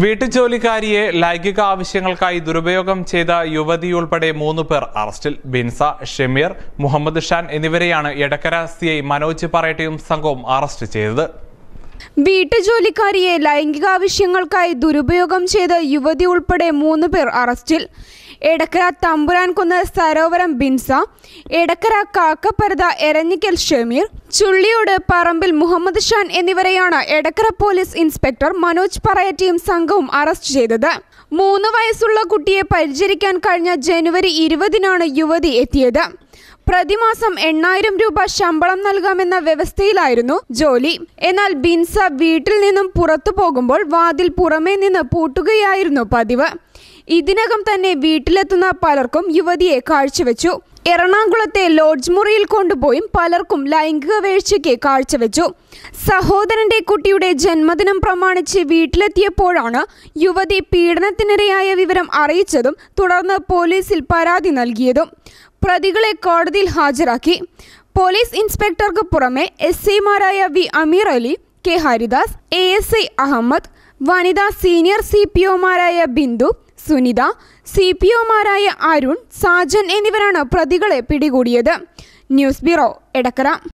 വീട്ടുജോലിക്കാരിയെ ലൈംഗിക ആവശ്യങ്ങൾക്കായി ദുരുപയോഗം ചെയ്ത യുവതിയുൾപ്പെടെ മൂന്ന് പേർ അറസ്റ്റിൽ. ബിൻസ ഷെമീർ മുഹമ്മദ് ഷാൻ എന്നിവരെയാണ് എടക്കര സി ഐ മനോജ് പറയട്ടയും സംഘവും അറസ്റ്റ് ചെയ്തത്. വീട്ടുജോലിക്കാരിയെ ലൈംഗികാവശ്യങ്ങൾക്കായി ദുരുപയോഗം ചെയ്ത യുവതി ഉൾപ്പെടെ മൂന്ന് പേർ അറസ്റ്റിൽ. എടക്കര തമ്പുരാൻകുന്ന് സരോവരം ബിൻസ എടക്കര കാക്കപ്പരത എരഞ്ഞിക്കൽ ഷമീർ ചുള്ളിയോട് പറമ്പിൽ മുഹമ്മദ് ഷാൻ എന്നിവരെയാണ് എടക്കര പോലീസ് ഇൻസ്പെക്ടർ മനോജ് പറയറ്റിയും സംഘവും അറസ്റ്റ് ചെയ്തത്. മൂന്ന് വയസ്സുള്ള കുട്ടിയെ പരിചരിക്കാൻ കഴിഞ്ഞ ജനുവരി ഇരുപതിനാണ് യുവതി എത്തിയത്. പ്രതിമാസം എണ്ണായിരം രൂപ ശമ്പളം നൽകാമെന്ന വ്യവസ്ഥയിലായിരുന്നു ജോലി. എന്നാൽ ബിൻസ വീട്ടിൽ നിന്നും പുറത്തു പോകുമ്പോൾ വാതിൽ പുറമേ നിന്ന് പൂട്ടുകയായിരുന്നു പതിവ്. ഇതിനകം തന്നെ വീട്ടിലെത്തുന്ന പലർക്കും യുവതിയെ കാഴ്ചവെച്ചു. എറണാകുളത്തെ ലോഡ്ജ് മുറിയിൽ കൊണ്ടുപോയും പലർക്കും ലൈംഗിക വീഴ്ചയ്ക്ക് കാഴ്ചവെച്ചു. സഹോദരന്റെ കുട്ടിയുടെ ജന്മദിനം പ്രമാണിച്ച് വീട്ടിലെത്തിയപ്പോഴാണ് യുവതി പീഡനത്തിനിരയായ വിവരം അറിയിച്ചതും തുടർന്ന് പോലീസിൽ പരാതി നൽകിയതും. പ്രതികളെ കോടതിയിൽ ഹാജരാക്കി. പോലീസ് ഇൻസ്പെക്ടർക്ക് പുറമെ എസ് ഐമാരായ V Ameer Ali K Haridas A S I Ahammed വനിതാ സീനിയർ സി പി ഒമാരായ ബിന്ദു സുനിത സി പി ഒമാരായ അരുൺ സാജൻ എന്നിവരാണ് പ്രതികളെ പിടികൂടിയത്. News bureau Edakkara.